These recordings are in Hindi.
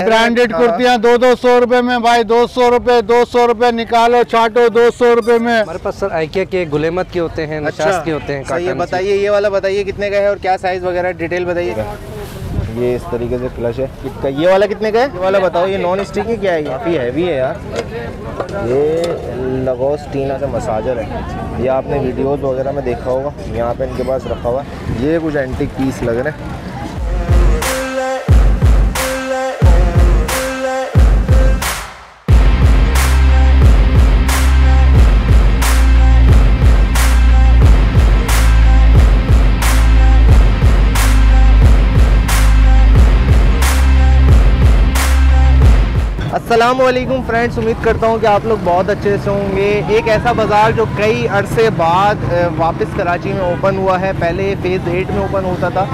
ब्रांडेड कुर्तियाँ दो दो सौ रुपए में भाई दो सौ रुपए दो सौ रुपए निकालो छाटो दो सौ रुपए में। हमारे पास सर आइकिया के गुलेमत के होते हैं नशास के होते हैं है से। बताइए ये वाला बताइए कितने का है और क्या साइज़ वगैरह डिटेल बताइए। ये इस तरीके से क्लच है। कितना ये वाला कितने का है? ये वाला बताओ ये नॉन स्टिक है क्या है? काफ़ी हैवी है यार। ये लगोस टीना का मसाजर है। ये आपने वीडियोस वगैरह में देखा होगा यहाँ पे इनके पास रखा हुआ है। ये कुछ एंटिक पीस लग रहे हैं। अस्सलाम वालेकुम फ्रेंड्स, उम्मीद करता हूँ कि आप लोग बहुत अच्छे से होंगे। एक ऐसा बाज़ार जो कई अरसे बाद वापस कराची में ओपन हुआ है। पहले फ़ेज़ एट में ओपन होता था,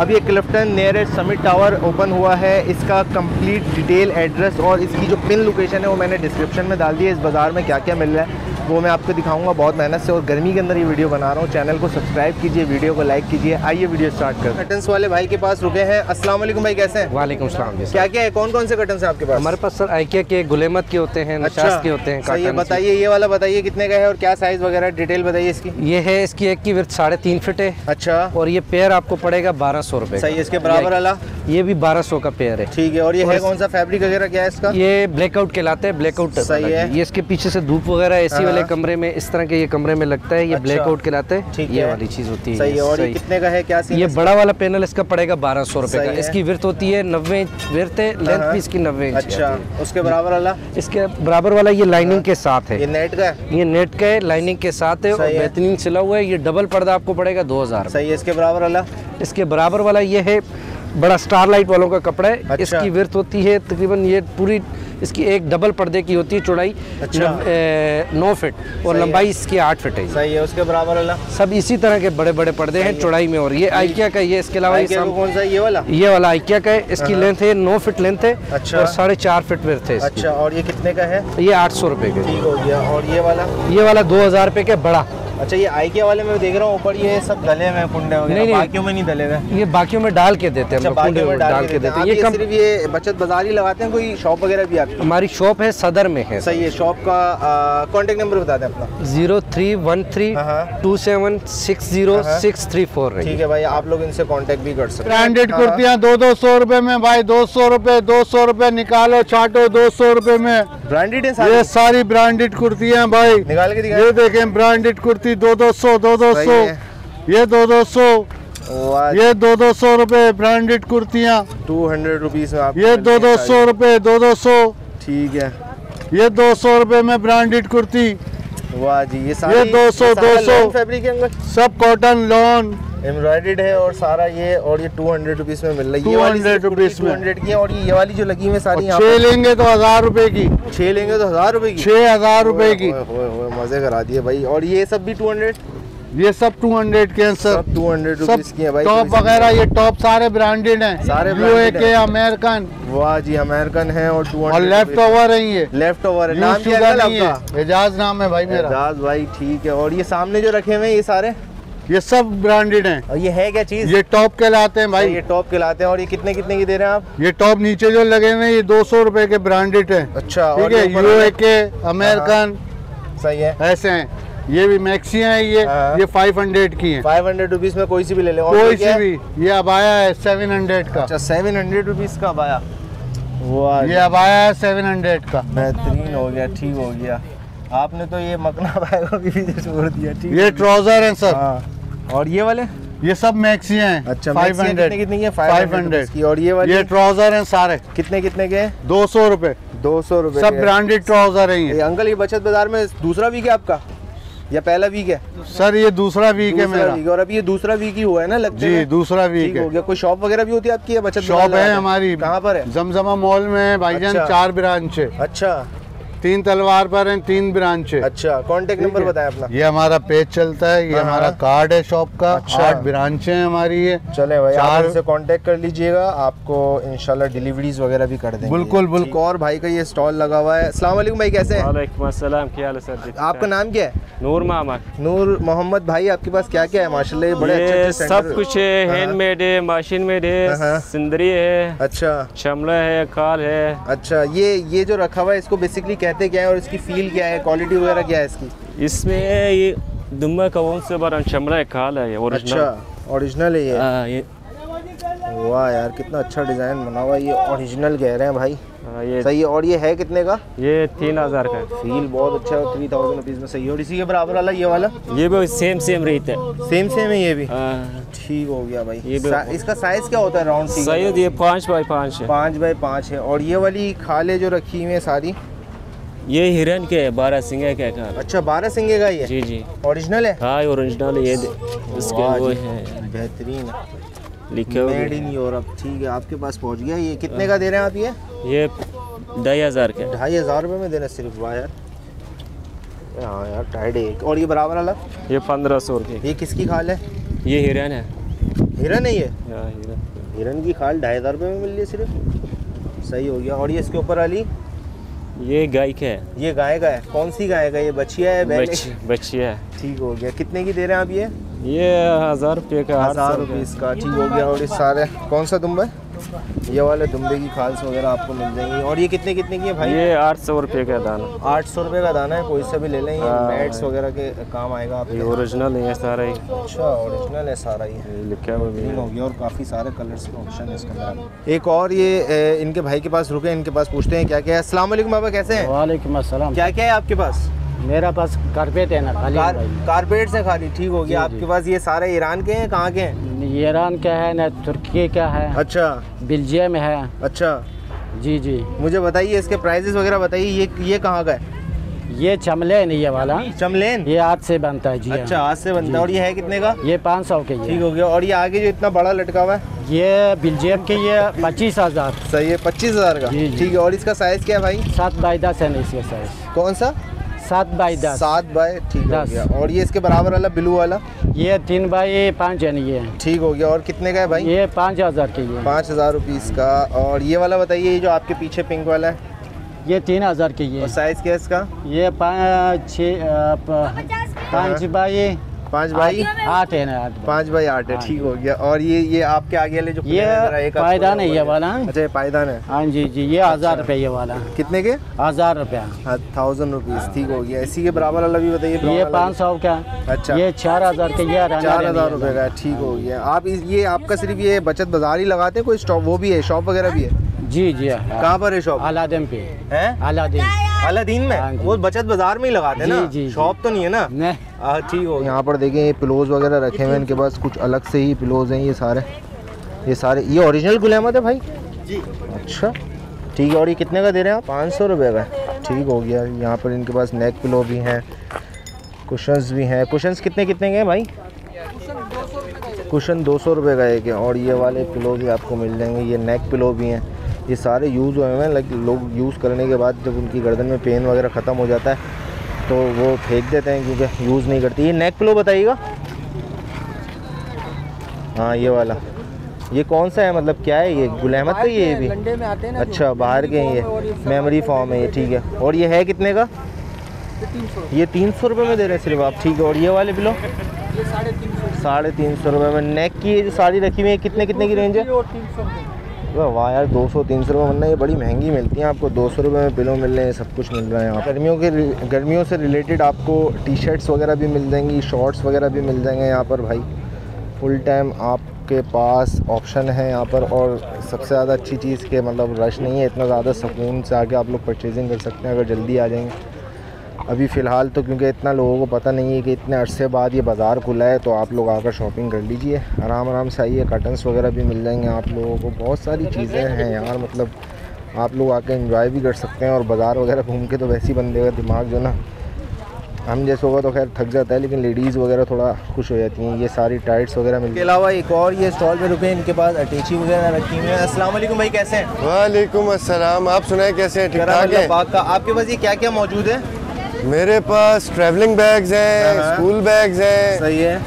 अब ये Clifton nearest summit tower open हुआ है। इसका कंप्लीट डिटेल एड्रेस और इसकी जो पिन लोकेशन है वो मैंने डिस्क्रिप्शन में डाल दी है। इस बाज़ार में क्या क्या मिल रहा है? वो मैं आपको दिखाऊँगा बहुत मेहनत से और गर्मी के अंदर ये वीडियो बना रहा हूँ। चैनल को सब्सक्राइब कीजिए वीडियो को लाइक कीजिए। आइए वीडियो स्टार्ट कर कर्टन्स वाले भाई के पास रुके हैं। अस्सलाम वालेकुम भाई कैसे हैं? वालेकुम सलाम क्या क्या है? कौन कौन से कर्टन्स हैं आपके पास? हमारे पास सर आइकिया के गुलेमत के होते हैं नशास के होते हैं है से। बताइए ये वाला बताइए कितने का है और क्या साइज़ वगैरह डिटेल बताइए इसकी। ये है इसकी एक की विर्थ साढ़े तीन फिट है। अच्छा। और ये पेयर आपको पड़ेगा बारह सौ रुपए सही इसके बराबर वाला? ये भी बारह सौ का पेयर है। ठीक है और ये है कौन सा? फैब्रिक वगैरह क्या है इसका? ये ब्लैकआउट कहलाते हैं ब्लैकआउट सही है। ये इसके पीछे से धूप वगैरह एसी वाले हाँ। कमरे में इस तरह के ये कमरे में लगता है ये अच्छा। ब्लैकआउट कहलाते हैं ये है। वाली चीज़ होती है सही है। और ये कितने का है? क्या सीन ये बड़ा वाला पैनल इसका पड़ेगा बारह सौ रुपए का। इसकी विर्थ होती है नब्बे विर्थ है लेंथ हाँ। भी इसकी नब्बे इंच अच्छा। उसके बराबर वाला? इसके बराबर वाला ये लाइनिंग के साथ ये है नेट का ये नेट का है लाइनिंग के साथ है और बेहतरीन सिला हुआ है। ये डबल पर्दा आपको पड़ेगा दो हज़ार सही है। इसके बराबर वाला? इसके बराबर वाला ये है बड़ा स्टार लाइट वालों का कपड़ा है। अच्छा। इसकी विर्थ होती है तकरीबन ये पूरी इसकी एक डबल पर्दे की होती है चौड़ाई अच्छा। ए, नौ फिट और लंबाई इसकी आठ फिट है सही है उसके बराबर वाला? सब इसी तरह के बड़े बड़े पर्दे हैं चौड़ाई में और ये आइकिया का ये इसके अलावा ये कौन सा ये वाला? ये वाला आइकिया का है। इसकी लेंथ है नौ फिट लेंथ है अच्छा। और साढ़े चार फिट विर्थ है अच्छा और ये कितने का है? ये आठ सौ रुपये का ठीक हो गया। और ये वाला? ये वाला दो हज़ार रुपये का बड़ा। अच्छा ये आइकिया वाले में देख रहा हूँ ऊपर ये सब गले हुए कुंडे नहीं, वगैरह। नहीं। बाकियों में नहीं डले हुए। ये बाकियों में डाल के देते हैं अच्छा हम लोग, कुंडे में डाल के देते हैं। ये कम सिर्फ़ ये बचत बाज़ार ही लगाते हैं कोई शॉप वगैरह भी आपकी? हमारी शॉप है सदर में है सही है शॉप का कांटेक्ट नंबर बता दें अपना। ज़ीरो थ्री वन थ्री हाँ, हाँ। Two seven six zero six three four ठीक है भाई आप लोग इनसे कॉन्टेक्ट भी कर सकते हैं। ब्रांडेड हाँ, कुर्तियाँ दो दो सौ रुपए में भाई दो सौ रुपए दो सौ रुपए निकालो छाटो दो सौ रुपए में। ब्रांडेड है ये सारी ब्रांडेड कुर्तियाँ भाई। निकाल के ये देखें ब्रांडेड कुर्ती दो दो सौ दो दो सौ। ये दो दो सौ। ये दो दो सौ रुपए ब्रांडेड कुर्तियाँ। टू हंड्रेड रुपीज़ ये दो दो सौ रुपए दो दो सौ। ठीक है। ये दो सौ रुपए में ब्रांडेड कुर्ती। वाह जी ये सारी ये 200, 200 फैब्रिक के अंदर सब कॉटन लॉन एम्ब्रॉयडेड है और सारा ये और ये टू हंड्रेड रुपीज़ में मिल रही है। ये वाली 200 रुपीस में। हंड्रेड की है और ये वाली जो लगी हुई है सारी छह लेंगे तो हज़ार रुपए की। छह लेंगे तो हज़ार रुपए की। छह हज़ार रुपए की। मज़े करा दिए भाई। और ये सब भी टू हंड्रेड ये सब टू हंड्रेड के हैं सर सब टू हंड्रेड सब रुपीज़ की है भाई टॉप वगैरह ये टॉप सारे ब्रांडेड हैं. सारे यूए के अमेरिकन वाह जी अमेरिकन है और टू और लेफ़्ट ओवर है ये। लेफ़्ट ओवर है नाम क्या है आपका? एजाज नाम है भाई मेरा। एजाज भाई ठीक है। और ये सामने जो रखे हुए हैं ये सारे? ये सब ब्रांडेड हैं। और ये है क्या चीज़? ये टॉप कहलाते हैं भाई। ये टॉप कहलाते हैं। और ये कितने कितने की दे रहे हैं आप? ये टॉप नीचे जो लगे हुए हैं ये दो सौ रुपए के ब्रांडेड हैं। अच्छा ठीक है यूए के अमेरिकन सही है। ऐसे हैं। ये भी मैक्सी है ये हाँ। ये फाइव हंड्रेड की हैं। फाइव हंड्रेड रुपीज़ में कोई सी भी ले ले। और कोई क्या सी है? भी। ये अबाया है सेवन हंड्रेड का। अच्छा सेवन हंड्रेड रुपीज़ का पाया वाह। ये अबाया है सेवन हंड्रेड का। बेहतरीन हो गया ठीक हो गया। आपने तो ये मकना बैग भी छोड़ दिया ठीक ये ट्राउज़र हैं सर हाँ। और ये वाले? ये सब मैक्सी हैं। अच्छा फाइव हंड्रेड कितने की है? फाइव हंड्रेड की। और ये वाली? ये ट्राउज़र हैं सारे। कितने कितने के दो सौ रुपए। दो सौ रुपए सब ब्रांडेड ट्राउज़र है अंकल ये बचत बाज़ार में दूसरा वीक है आपका? या पहला वीक है? सर ये दूसरा वीक है मेरा। वीक और अभी ये दूसरा वीक ही हुआ है ना लगता जी दूसरा वीक है। हो गया। कोई शॉप वगैरह भी होती है आपकी बचत शॉप है हमारी। कहाँ पर है? जमजमा मॉल में भाईजान अच्छा। चार ब्रांच है। अच्छा। तीन तलवार पर हैं तीन ब्रांच। है अच्छा कॉन्टेक्ट नंबर बताएँ अपना। ये हमारा पेज चलता है ये हाँ, हमारा हाँ। कार्ड है शॉप का अच्छा। आठ ब्रांचें हैं हमारी ये। चले भाई आप चार- कांटेक्ट कर लीजिएगा आपको इनशाला डिलीवरीज वगैरह भी कर देंगे। बिल्कुल, बिल्कुल। और भाई का ये स्टॉल लगा हुआ है। अस्सलाम वालेकुम भाई कैसे हैं? क्या हाल है सर? आपका नाम क्या है? नूर मोहम्मद नूर मोहम्मद भाई आपके पास क्या क्या है? माशाल्लाह ये बड़े अच्छे सब कुछ है हाँ। हैंडमेड है मशीन मेड हाँ, हाँ। है। सिंदरी है अच्छा। शमला है काल है। अच्छा ये ये जो रखा हुआ है इसको बेसिकली कहते क्या है और इसकी फील क्या है? क्वालिटी वगैरह क्या है इसकी? इसमें ये दुम्बा कौन से बार शमला है काल है ये अच्छा ओरिजिनल ओरिजिनल है ये। हाँ, ये। वाह यार कितना अच्छा डिज़ाइन बना हुआ ये ओरिजिनल कह रहे हैं भाई। हाँ, ये सही है और ये है कितने का? ये तीन हज़ार का फील बहुत अच्छा है थ्री थाउज़ेंड रुपीज़ में सही है। और इसी के बराबर वाला ये वाला? ये भी सेम सेम रेट है। सेम सेम है ये भी? हाँ, ठीक हो गया भाई। ये सा, इसका साइज़ क्या होता है राउंड सही ये पाँच बाई पाँच है। पाँच बाय पाँच है। और ये वाली खाले जो रखी हुई है सारी? ये हिरन के है बारह सिंगे के काल अच्छा बारह सिंगे का ये? जी जी। ओरिजिनल है? हाँ ओरिजिनल ये इसके वो है। बेहतरीन। लिखे हुए मेड इन यूरोप ठीक है आपके पास पहुँच गया ये। कितने का दे रहे हैं आप ये? ये ढाई हज़ार के। ढाई हज़ार रुपये में देना सिर्फ़ वाह यार। हाँ यार टाइड एक। और ये बराबर वाला? ये पंद्रह सौ रुपये ये किसकी खाल है? ये हिरन है। हिरन है ये? हाँ, हिरन। हिरन की खाल ढाई हज़ार रुपये में मिल रही है सिर्फ़। सही हो गया। और ये इसके ऊपर वाली? ये गाय का है। ये गाय का है। कौन सी गाय का ये बछिया है है? बच्ची बच्ची है। ठीक हो गया। कितने की दे रहे हैं आप ये? ये हज़ार रुपये का हज़ार रुपये। इसका का। ठीक हो गया। और इस सारे कौन सा दुम्बा है? ये वाले दुम्बे की खाल्स वगैरह आपको मिल जाएँगी। और ये कितने कितने की है भाई? ये आठ सौ रुपये का दाना। आठ सौ रुपये का दाना है कोई सा भी ले लें। ये हाँ। मैट्स वगैरह के काम आएगा ये आपके ओरिजिनल है सारा ही। अच्छा ओरिजिनल है सारा ये ये लिखा हुआ भी हो। गया और काफ़ी सारे कलर्स के ऑप्शन है इसके अंदर। एक और ये इनके भाई के पास रुके इनके पास पूछते हैं क्या क्या है। अस्सलाम वालेकुम बाबा कैसे हैं? वालेकुम अस्सलाम। क्या क्या है आपके पास? मेरा पास कारपेट है ना खाली कार, कारपेट से खाली ठीक हो गया। आपके पास ये सारे ईरान के हैं कहाँ के हैं? ईरान का है ना तुर्की का है? अच्छा। बेल्जियम है। अच्छा। जी जी। मुझे बताइए इसके प्राइजेस वगैरह बताइए ये ये कहाँ का है? ये चमले नहीं ये वाला। चमलेन? ये हाथ से बनता है जी हाँ। अच्छा हाथ से बनता है। और ये है कितने का? ये पाँच सौ के ठीक हो गया। और ये आगे जो इतना बड़ा लटका हुआ है? ये बेल्जियम के ये पच्चीस हज़ार। सही है पच्चीस हज़ार का। ठीक है और इसका साइज़ क्या है भाई? सात बाई दस है ना इसका साइज़ कौन सा? सात बाई दस। सात बाई ठीक हो गया। और ये इसके बराबर वाला ब्लू वाला? ये तीन बाई पाँच यानी ये। ठीक हो गया। और कितने का है भाई? ये पाँच हज़ार के ये। पाँच हज़ार रुपीस का। और ये वाला बताइए ये जो आपके पीछे पिंक वाला है। ये तीन हज़ार के ये। साइज़ क्या है इसका? ये पाँच छः पाँच बाई पाँच बाई आठ है ना आठ। पाँच बाई आठ है हाँ ठीक हो गया। और ये ये आपके आगे वाले जो ये पायदान है ये वाला। अच्छा पायदान है। हाँ जी जी ये हज़ार रुपये ये वाला। कितने के? हज़ार रुपया। थाउज़ेंड रुपीज़ ठीक हो गया। इसी के बराबर वाला भी बताइए ये पाँच सौ का। अच्छा। ये चार हज़ार के ये चार हज़ार रुपये का ठीक हो गया। आप ये आपका सिर्फ़ ये बचत बाज़ार ही लगाते हैं कोई स्टॉप वो भी है शॉप वगैरह भी है? जी जी हाँ। कहाँ पर है शॉप? अलादम पे। है? अलादीन। अलादीन में? हाँ वो बचत बाज़ार में ही लगाते हैं ना। शॉप तो नहीं है ना? नहीं। हाँ ठीक हो यहाँ पर देखें ये पिलोज वगैरह रखे हुए हैं इनके पास। कुछ अलग से ही पिलोज हैं ये सारे। ये सारे ये ओरिजिनल गुल अहमद है भाई? जी। अच्छा। ठीक है और ये कितने का दे रहे हैं आप? पाँच सौ रुपये का। ठीक हो गया। यहाँ पर इनके पास नेक पिलो भी हैं कुशन्स भी हैं। कुशन्स कितने कितने के हैं भाई? कुशन दो सौ रुपये का एक है। और ये वाले पिलो भी आपको मिल जाएँगे। ये नेक पिलो भी हैं। ये सारे यूज़ हुए हैं। लाइक लोग यूज़ करने के बाद जब उनकी गर्दन में पेन वगैरह ख़त्म हो जाता है तो वो फेंक देते हैं क्योंकि यूज़ नहीं करती। ये नेक पिलो बताइएगा? हाँ ये वाला। ये कौन सा है? मतलब क्या है ये? गुल अहमद का है ये भी? में आते हैं अच्छा बाहर के हैं ये। मेमोरी फॉर्म है ये ठीक है। और ये है कितने का? ये तीन सौ। रुपये में दे रहे हैं सिर्फ़ आप ठीक है। और ये वाले बिलो साढ़े तीन सौ। रुपये में। नेक की ये जो साड़ी रखी हुई है कितने कितने की रेंज है? वाह वाह यार, दो सौ, तीन सौ रुपये वरना ये बड़ी महँगी मिलती हैं आपको। दो सौ रुपये में पिलो मिल रहे हैं, सब कुछ मिल रहा है यहाँ गर्मियों के गर्मियों से रिलेटेड आपको टी शर्ट्स वगैरह भी मिल जाएँगी शॉर्ट्स वगैरह भी मिल जाएँगे यहाँ पर भाई। फुल टाइम आपके पास ऑप्शन है यहाँ पर, और सबसे ज़्यादा अच्छी चीज़ के मतलब रश नहीं है, इतना ज़्यादा सुकून से आके आप लोग परचेजिंग कर सकते हैं, अगर जल्दी आ जाएँगे। अभी फ़िलहाल तो क्योंकि इतना लोगों को पता नहीं है कि इतने अरसे बाद ये बाज़ार खुला है तो आप लोग आकर शॉपिंग कर लीजिए। आराम आराम से आइए। कर्टन्स वगैरह भी मिल जाएँगे आप लोगों को। बहुत सारी चीज़ें हैं यार मतलब आप लोग आके एंजॉय भी कर सकते हैं और बाज़ार वगैरह घूम के तो वैसे ही बंदे का दिमाग जो ना हम जैसे होगा तो खैर थक जाता है लेकिन लेडीज़ वगैरह थोड़ा खुश हो जाती हैं। ये सारी टाइट्स वगैरह मिलती के अलावा एक और ये स्टॉल पे रुके हैं इनके पास अटैची वगैरह रखी हुई है। अस्सलाम वालेकुम भाई कैसे हैं? वालेकुम अस्सलाम। आप सुनाए कैसे हैं? ठीक ठाक हैं? पाक का। आपके पास ये क्या क्या मौजूद है? मेरे पास ट्रैवलिंग बैग्स हैं हाँ। स्कूल बैग्स हैं सही है।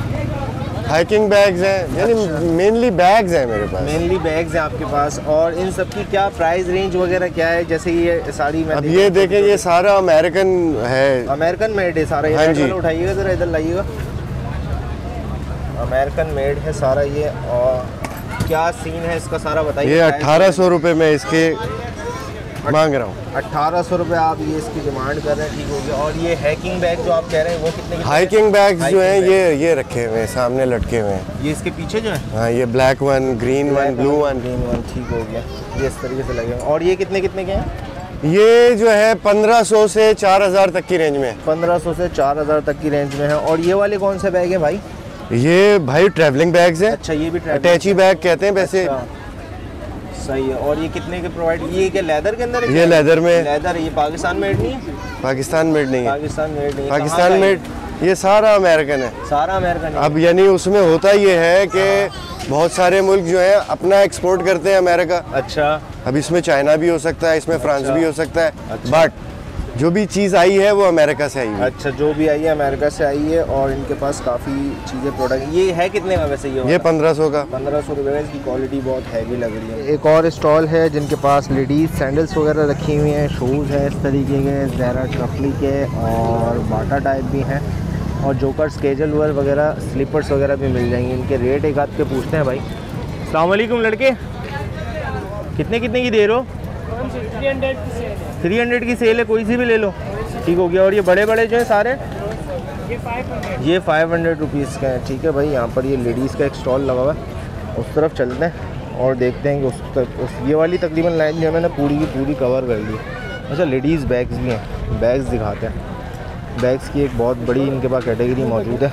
हाइकिंग बैग्स हैं यानी मेनली बैग्स हैं मेरे पास। मेनली बैग्स हैं आपके पास और इन सब की क्या प्राइस रेंज वगैरह क्या है? जैसे ये साड़ी मैं अब ये देखें ये सारा अमेरिकन है। अमेरिकन मेड है सारा हाँ जी। उठाइएगा ज़रा इधर लाइएगा। अमेरिकन मेड है सारा ये और क्या सीन है इसका सारा बताइए। ये अट्ठारह सौ रुपये में इसके मांग रहा हूँ। अट्ठारह सौ रुपये आप ये इसकी डिमांड कर रहे हैं ठीक हो गया। और ये हैकिंग बैग जो आप कह रहे हैं वो कितने के हाइकिंग बैग्स जो हैं ये ये रखे हुए हैं सामने लटके हुए हैं। ये इसके पीछे जो है? हाँ ये black one green one blue one green one ठीक हो गया। ये इस तरीके से लगे और ये कितने कितने के हैं? ये जो है पंद्रह सौ से चार हज़ार तक की रेंज में है। पंद्रह सौ से चार हज़ार तक की रेंज में है। और ये वाले कौन से बैग है भाई? ये भाई ट्रैवलिंग बैग्स हैं। अच्छा ये भी अटैची बैग कहते हैं वैसे। अच्छा, सही है। और ये कितने के प्रोवाइड ये क्या लेदर के अंदर है ये लेदर में। लेदर ये पाकिस्तान मेड नहीं है? पाकिस्तान मेड नहीं है। पाकिस्तान मेड नहीं पाकिस्तान मेड ये सारा अमेरिकन है। सारा अमेरिकन अब यानी उसमें होता ये है कि बहुत सारे मुल्क जो है अपना एक्सपोर्ट करते हैं अमेरिका अच्छा। अब इसमें चाइना भी हो सकता है इसमें अच्छा, फ्रांस। भी हो सकता है। अच्छा। बट जो भी चीज़ आई है वो अमेरिका से आई है। अच्छा जो भी आई है अमेरिका से आई है और इनके पास काफ़ी चीज़ें प्रोडक्ट ये है कितने का वैसे ये ये पंद्रह सौ का। पंद्रह सौ रुपये का इसकी क्वालिटी बहुत हैवी लग रही है। एक और स्टॉल है जिनके पास लेडीज़ सैंडल्स वगैरह रखी हुई हैं शूज़ हैं इस तरीके के जहरा ट्रफली के और बाटा टाइप भी हैं और जोकर्स केजल वेयर वगैरह स्लीपर्स वगैरह भी मिल जाएँगे। इनके रेट एक आध के पूछते हैं भाई। अलैक्म लड़के। कितने कितने की दे रहे हो? थ्री हंड्रेड की सेल है कोई सी भी ले लो। ठीक हो गया। और ये बड़े बड़े जो हैं सारे? ये फाइव हंड्रेड रुपीज़ का है। ठीक है भाई यहाँ पर ये लेडीज़ का एक स्टॉल लगा हुआ है। उस तरफ़ चलते हैं और देखते हैं कि उस तक उस ये वाली तकरीबन लाइन जो है मैंने पूरी की पूरी कवर कर ली अच्छा लेडीज़ बैग्स भी हैं। बैग्स दिखाते हैं। बैग्स की एक बहुत बड़ी इनके पास कैटेगरी मौजूद है।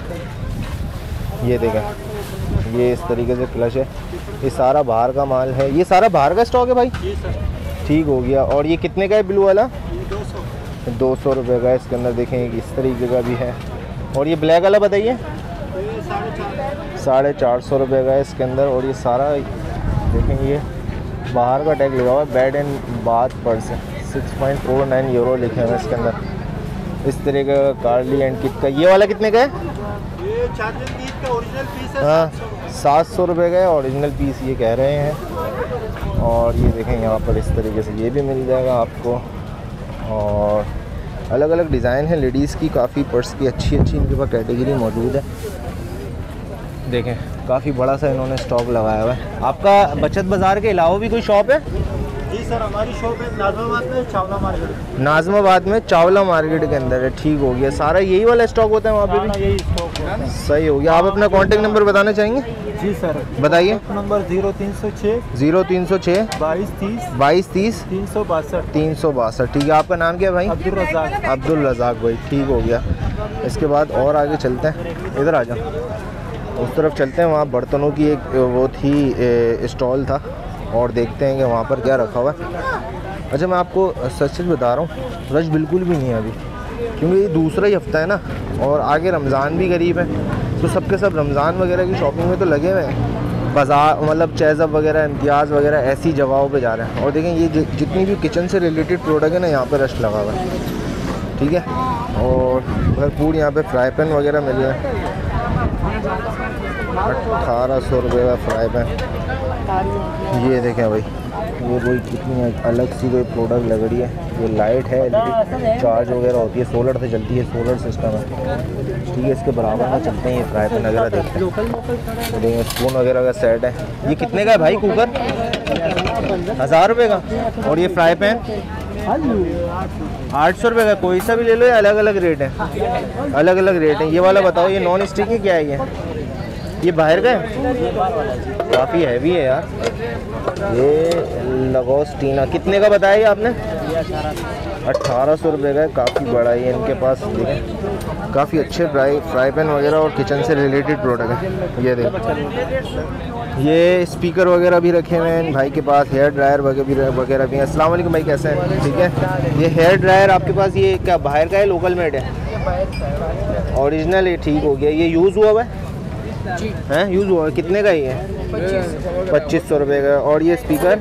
ये देखें। ये इस तरीके से क्लच है। ये सारा बाहर का माल है। ये सारा बाहर का स्टॉक है भाई? ठीक हो गया। और ये कितने का है ब्लू वाला? दो सौ। रुपये का है, इसके अंदर देखें इस तरीके का भी है। और ये ब्लैक वाला बताइए। साढ़े चार सौ। रुपये का है इसके अंदर। और ये सारा देखें ये बाहर का टैग लगा हुआ है। Bed and bath purse six point four nine euro लिखे हुए इसके अंदर। इस तरीके का कार्ली एंड किट का। ये वाला कितने का है? हाँ सात सौ। रुपये का है। ओरिजिनल पीस ये कह रहे हैं। और ये देखें यहाँ पर इस तरीके से ये भी मिल जाएगा आपको। और अलग अलग डिज़ाइन है, लेडीज़ की काफ़ी, पर्स की अच्छी अच्छी इनके पास कैटेगरी मौजूद है। देखें, काफ़ी बड़ा सा इन्होंने स्टॉक लगाया हुआ है। आपका बचत बाज़ार के अलावा भी कोई शॉप है? जी सर हमारी शॉप है नाजमाबाद में चावला मार्केट। नाजमाबाद में चावला मार्केट के अंदर है ठीक हो गया। सारा यही वाला स्टॉक होता है वहाँ पे भी? यही स्टॉक है। सही हो गया। आप अपना कॉन्टेक्ट नंबर बताना चाहेंगे? जी सर बताइए। नंबर ज़ीरो तीन सौ छः ज़ीरो तीन सौ छः बाईस तीस बाईस तीस तीन सौ बासठ। तीन सौ बासठ। ठीक है आपका नाम क्या भाई? अब्दुल रजाक। अब्दुल रजाक भाई ठीक हो गया। इसके बाद और आगे चलते हैं। इधर आ जाओ। उस तरफ़ चलते हैं वहाँ बर्तनों की एक वो थी स्टॉल था। और देखते हैं कि वहाँ पर क्या रखा हुआ है। अच्छा मैं आपको सच सच बता रहा हूँ, रश बिल्कुल भी नहीं है अभी, क्योंकि ये दूसरा ही हफ़्ता है ना, और आगे रमज़ान भी करीब है तो सबके सब रमज़ान वगैरह की शॉपिंग में तो लगे हुए हैं। बाज़ार मतलब चैज़अप वगैरह, इम्तियाज़ वगैरह, ऐसी जगहों पे जा रहे हैं। और देखें, ये जितनी भी किचन से रिलेटेड प्रोडक्ट है ना, यहाँ पर रश लगा हुआ है, ठीक है? और भरपूर यहाँ पे फ्राई पैन वगैरह मिल रहे हैं। अट्ठारह सौ रुपये का फ्राई पैन ये देखें भाई ये कोई कितनी अलग सी कोई प्रोडक्ट लग रही है। ये लाइट है चार्ज वगैरह होती है सोलर से चलती है सोलर सिस्टम है। ठीक है इसके बराबर में चलते हैं ये फ्राई पैन वगैरह देखते हैं। ये देखें स्पून वगैरह का सेट है। ये कितने का है भाई कुकर हज़ार रुपये का। और ये फ्राई पैन आठ सौ रुपये का। कोई सा भी ले लो या अलग अलग रेट है। अलग अलग रेट है। ये वाला बताओ ये नॉन स्टिक है क्या है ये? ये बाहर का है? काफ़ी हैवी है यार। ये लगोस टीना कितने का बताया आपने? अट्ठारह सौ रुपये का काफ़ी बड़ा है ये इनके पास। देखें काफ़ी अच्छे फ्राई फ्राई पैन वगैरह और किचन से रिलेटेड प्रोडक्ट है। ये देखें। ये स्पीकर वगैरह भी रखे हुए हैं भाई के पास। हेयर ड्रायर वगैरह वगैरह भी हैं। अस्सलाम भाई, कैसे हैं? ठीक है। ये हेयर ड्रायर आपके पास ये क्या, बाहर का है लोकल मेड है? ओरिजिनल ये ठीक हो गया। ये यूज़ हुआ हुआ है? हैं? यूज़ हुआ है। कितने का ही है? पच्चीस सौ रुपये का। और ये स्पीकर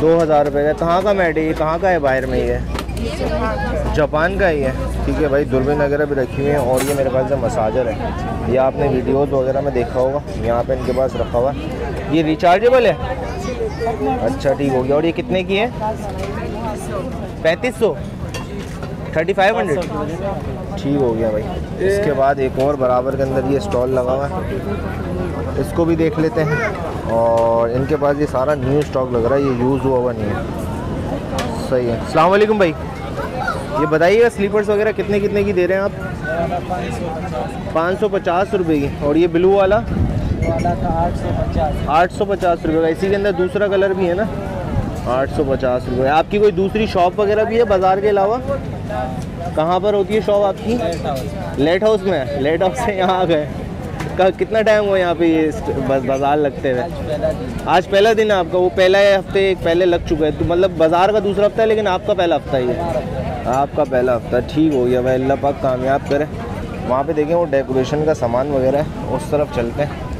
दो हज़ार रुपये का। कहाँ का मैट है ये? कहाँ का है बाहर में ये? जापान का ही है। ठीक है भाई, दूरबीन वगैरह भी रखी हुई है और ये मेरे पास जो मसाजर है। ये आपने वीडियोस वगैरह में देखा होगा। यहाँ पे इनके पास रखा हुआ ये रिचार्जेबल है? अच्छा ठीक हो गया। और ये कितने की है? पैंतीस सौ। Thirty five hundred. ठीक हो गया भाई। इसके बाद एक और बराबर के अंदर ये स्टॉल लगा हुआ है। इसको भी देख लेते हैं। और इनके पास ये सारा न्यू स्टॉक लग रहा है ये यूज़ हुआ हुआ नहीं है। सही है। अस्सलाम वालेकुम भाई। ये बताइएगा स्लीपर्स वगैरह कितने कितने की दे रहे हैं आप? पाँच सौ पचास रुपये की। और ये ब्लू वाला? आठ सौ पचास रुपये का। इसी के अंदर दूसरा कलर भी है ना? आठ सौ पचास रुपये आपकी कोई दूसरी शॉप वगैरह भी है बाज़ार के अलावा? कहाँ पर होती है शॉप आपकी? लेट हाउस में? लेट हाउस से यहाँ आ गए। का कितना टाइम हुआ यहाँ पे ये स्ट- बा- बाज़ार लगते हुए? आज पहला दिन है आपका, वो पहला हफ़्ते पहले लग चुका है। तो मतलब बाज़ार का दूसरा हफ़्ता है, लेकिन आपका पहला हफ़्ता ही है। आपका पहला हफ़्ता, ठीक हो गया भाई, अल्लाह पाक कामयाब करे। वहाँ पे देखें, वो डेकोरेशन का सामान वगैरह है, उस तरफ़ चलते हैं।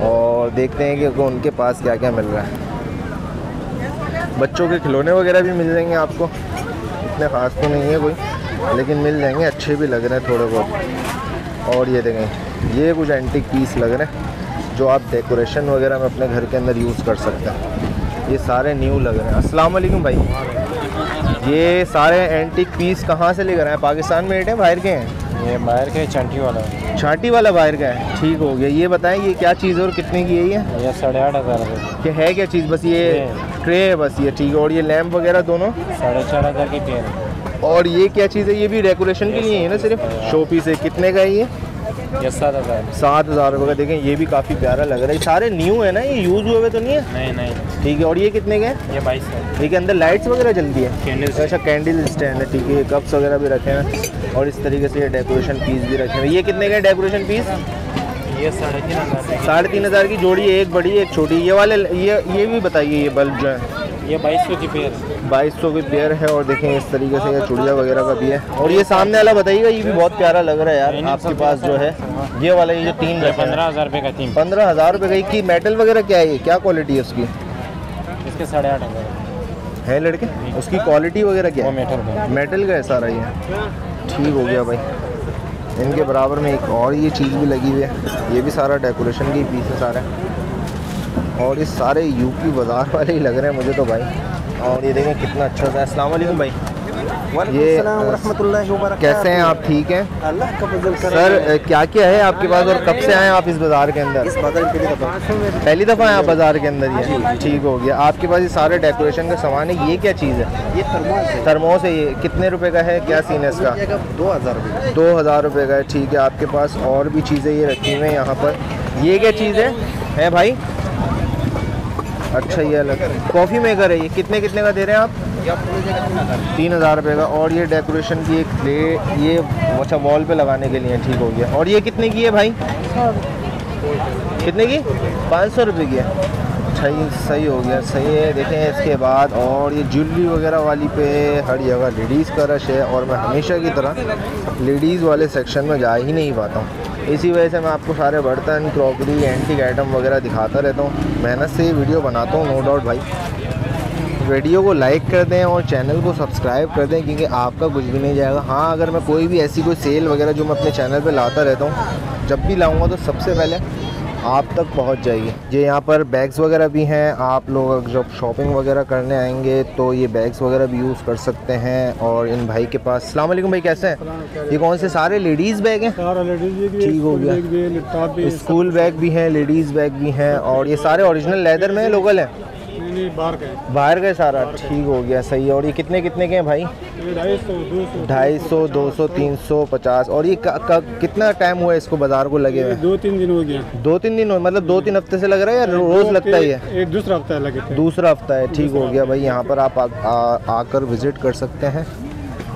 और देखते हैं कि उनके पास क्या क्या मिल रहा है। बच्चों के खिलौने वगैरह भी मिल जाएँगे आपको। इतने ख़ास तो नहीं है कोई लेकिन मिल जाएँगे अच्छे भी लग रहे हैं थोड़े बहुत। और ये देखें ये कुछ एंटिक पीस लग रहे हैं जो आप डेकोरेशन वगैरह में अपने घर के अंदर यूज़ कर सकते हैं। ये सारे न्यू लग रहे हैं। अस्सलाम वालेकुम भाई। ये सारे एंटिक पीस कहाँ से लेकर आए? हैं पाकिस्तान में रेट है बाहर के हैं? ये बाहर के छाटी वाला। छाटी वाला बाहर का है। ठीक हो गया। ये बताएँ ये क्या चीज़ है और कितने की है ये? ये साढ़े आठ हज़ार कि है क्या चीज़? बस ये ट्रे है? बस ये ठीक है। और ये लैंप वगैरह दोनों? साढ़े चार हज़ार की पेयर और ये क्या चीज़ है? ये भी डेकोरेशन के लिए है ना सिर्फ़? शो पीस है। कितने का है ये? सात हज़ार। सात हज़ार रुपये का। देखें ये भी काफ़ी प्यारा लग रहा है। सारे न्यू है ना? ये यूज़ हुए हुए तो नहीं है? नहीं नहीं। ठीक है। और ये कितने के ये बाईस है। अंदर लाइट्स वगैरह जलती है? Candles। अच्छा कैंडल स्टैंड है। ठीक है। कप्स वगैरह भी रखे हैं। और इस तरीके से ये डेकोरेशन पीस भी रखे हैं। ये कितने के डेकोरेशन पीस ये साढ़े तीन हज़ार साढ़े तीन हज़ार की जोड़ी एक बड़ी एक छोटी। ये वाले ये ये भी बताइए ये बल्ब जो है। ये बाईस सौ की पेयर बाईस सौ की पेयर है और देखें इस तरीके से ये चुड़िया वगैरह का भी है। और ये सामने वाला बताइएगा ये भी बहुत प्यारा लग रहा है यार आपके पास जो है। ये वाला ये जो तीन हैं। पंद्रह हज़ार रुपये का तीन। पंद्रह हज़ार रुपये का की मेटल वगैरह क्या है ये? क्या क्वालिटी है उसकी? इसके साढ़े आठ हज़ार। है लड़के? उसकी क्वालिटी वगैरह क्या है? मेटल का है सारा ये। ठीक हो गया भाई। इनके बराबर में एक और ये चीज़ भी लगी हुई है। ये भी सारा डेकोरेशन की पीस है। सारे और ये सारे यूपी बाज़ार वाले ही लग रहे हैं मुझे तो भाई। और ये देखें कितना अच्छा सा है। असलम भाई। ये कैसे हैं आप? ठीक हैं? अल्लाह का फजल सर क्या क्या है आपके पास और कब से आए हैं आप इस बाज़ार के अंदर? पहली दफ़ा आए आप बाज़ार के अंदर ये ठीक हो गया। आपके पास ये सारे डेकोरेशन का सामान है ये क्या चीज़ है? ये थर्मोस है। थर्मोस है ये कितने रुपए का है? क्या सीन है इसका? दो हज़ार रुपये दो हज़ार रुपये का है ठीक है। आपके पास और भी चीज़ें ये रखी हुई हैं यहाँ पर। ये क्या चीज़ है? है भाई? अच्छा ये अलग। कॉफ़ी मेकर है ये। कितने कितने का दे रहे हैं आप? तीन हज़ार। रुपये का। और ये डेकोरेशन की एक ट्रे ये अच्छा वॉल पे लगाने के लिए ठीक हो गया। और ये कितने की है भाई? कितने की? पाँच सौ रुपये की है। अच्छा ये सही हो गया, सही है। देखें इसके बाद और ये ज्वेलरी वगैरह वाली पे हर जगह लेडीज़ का रश है। और मैं हमेशा की तरह लेडीज़ वाले सेक्शन में जा ही नहीं पाता हूँ। इसी वजह से मैं आपको सारे बर्तन क्रॉकरी एंटीक आइटम वगैरह दिखाता रहता हूँ। मेहनत से वीडियो बनाता हूँ नो डाउट भाई। वीडियो को लाइक कर दें और चैनल को सब्सक्राइब कर दें क्योंकि आपका कुछ भी नहीं जाएगा। हाँ अगर मैं कोई भी ऐसी कोई सेल वगैरह जो मैं अपने चैनल पे लाता रहता हूँ जब भी लाऊँगा तो सबसे पहले आप तक पहुँच जाएगी ये यहाँ पर बैग्स वगैरह भी हैं। आप लोग जब शॉपिंग वगैरह करने आएँगे तो ये बैग्स वगैरह भी यूज़ कर सकते हैं। और इन भाई के पास सलाम वालेकुम भाई कैसे हैं? ये कौन से सारे लेडीज़ बैग हैं? ठीक हो गया। स्कूल बैग भी हैं लेडीज़ बैग भी हैं। और ये सारे ओरिजिनल लेदर में लोकल हैं? नहीं, बाहर गए बाहर का सारा? ठीक हो गया सही है। और ये कितने कितने के हैं भाई? ढाई सौ दो सौ तीन सौ पचास। और ये क, क, कितना टाइम हुआ है इसको बाज़ार को लगे हुए? दो तीन दिन हो गया। दो तीन दिन हुए मतलब दो तीन हफ़्ते से लग रहा है या रोज लगता ही है एक दूसरा हफ़्ता लगे दूसरा हफ़्ता है ठीक हो गया भाई। यहाँ पर आप आकर विज़िट कर सकते हैं।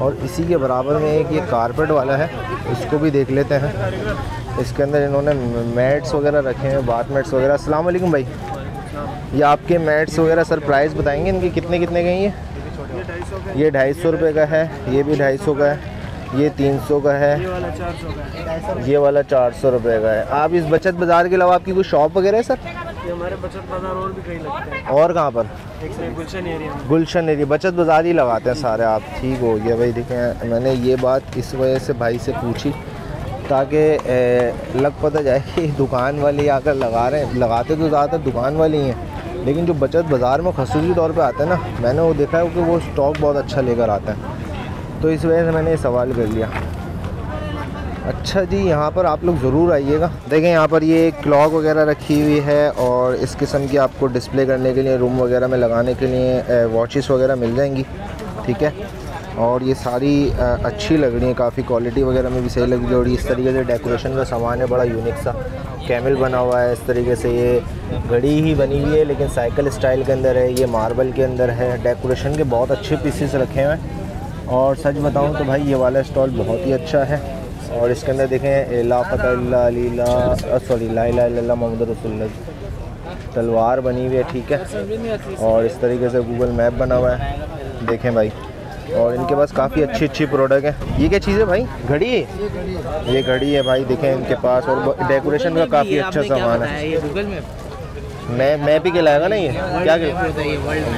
और इसी के बराबर में एक ये कारपेट वाला है इसको भी देख लेते हैं। इसके अंदर इन्होंने मैट्स वगैरह रखे हैं बाथ मैट्स वगैरह। अस्सलाम वालेकुम भाई। ये आपके मैट्स वगैरह सर प्राइस बताएँगे इनके? कितने कितने के हैं ये? ये ढाई सौ रुपये का है ये भी ढाई सौ का है ये तीन सौ का है ये वाला चार सौ रुपये का है। आप इस बचत बाज़ार के अलावा आपकी कोई शॉप वगैरह है सर? ये हमारे बचत बाज़ार और भी कहीं लगते हैं। और कहाँ पर? गुलशन एरिया गुलशन एरिया बचत बाज़ार ही लगाते हैं सारे आप। ठीक हो गया भाई देखें मैंने ये बात इस वजह से भाई से पूछी ताकि लग पता जाए कि दुकान वाले आकर लगा रहे हैं। लगाते तो ज़्यादातर दुकान वाले ही हैं। लेकिन जो बचत बाज़ार में खसूसी तौर पे आता है ना, मैंने वो देखा है कि वो स्टॉक बहुत अच्छा लेकर आता है। तो इस वजह से मैंने ये सवाल कर लिया। अच्छा जी, यहाँ पर आप लोग ज़रूर आइएगा। देखें यहाँ पर ये क्लॉक वगैरह रखी हुई है और इस किस्म की आपको डिस्प्ले करने के लिए रूम वगैरह में लगाने के लिए वॉचेस वगैरह मिल जाएँगी। ठीक है? और ये सारी अच्छी लग रही है, काफ़ी क्वालिटी वगैरह में भी सही लग रही है और इस तरीके से डेकोरेशन का सामान है, बड़ा यूनिक सा। कैमल बना हुआ है इस तरीके से। ये घड़ी ही बनी हुई है, लेकिन साइकिल स्टाइल के अंदर है, ये मार्बल के अंदर है। डेकोरेशन के बहुत अच्छे पीसेस रखे हुए हैं। और सच बताऊँ तो भाई ये वाला स्टॉल बहुत ही अच्छा है। और इसके अंदर देखें ला फ़तला सॉरी ला मोहम्मद रसूलुल्लाह तलवार बनी हुई है, ठीक है। और इस तरीके से गूगल मैप बना हुआ है। देखें भाई। और इनके पास काफ़ी अच्छी अच्छी प्रोडक्ट है। ये क्या चीज़ है भाई? घड़ी? है ये घड़ी है भाई देखें इनके पास और डेकोरेशन का काफ़ी अच्छा सामान है। ये गूगल में? मैं मैं भी कहलाएगा ना ये? क्या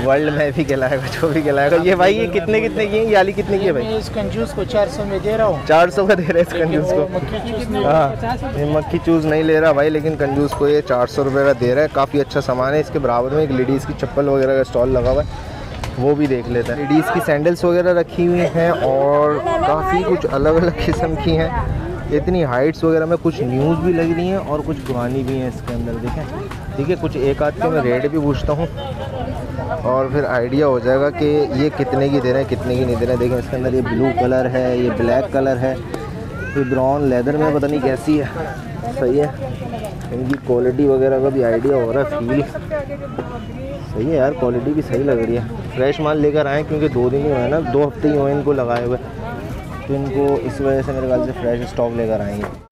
वर्ल्ड में भी कहलाएगा जो भी कहलाएगा ये भाई ये कितने कितने की है? ये वाली कितने की है भाई? इस कंजूस को चार सौ में दे रहा हूँ। चार सौ का दे रहे हैं इस कंजूस को। हाँ ये मक्खी चूज़ नहीं ले रहा भाई लेकिन कंजूस को ये चार सौ रुपये का दे रहा है। काफ़ी अच्छा सामान है इसके बराबर में एक लेडीज़ की चप्पल वगैरह का स्टॉल लगा हुआ है। वो भी देख लेते हैं। लेडीज़ की सैंडल्स वगैरह रखी हुई हैं और काफ़ी कुछ अलग अलग किस्म की हैं। इतनी हाइट्स वगैरह में कुछ न्यूज़ भी लग रही हैं और कुछ पुरानी भी हैं इसके अंदर, देखें। ठीक है, कुछ एक आध के मैं रेट भी पूछता हूँ और फिर आइडिया हो जाएगा कि ये कितने की दे रहे हैं, कितने की नहीं दे रहे हैं। देखें, इसके अंदर ये ब्लू कलर है, ये ब्लैक कलर है, ये ब्राउन लेदर में पता नहीं कैसी है। सही है। इनकी क्वालिटी वगैरह का भी आइडिया हो रहा है फील सही है यार क्वालिटी भी सही लग रही है। फ्रेश माल लेकर आएँ, क्योंकि दो दिन ही हुए ना, दो हफ़्ते ही हुए इनको लगाए हुए। तो इनको इस वजह से मेरे ख्याल से फ्रेश स्टॉक लेकर आएँगे।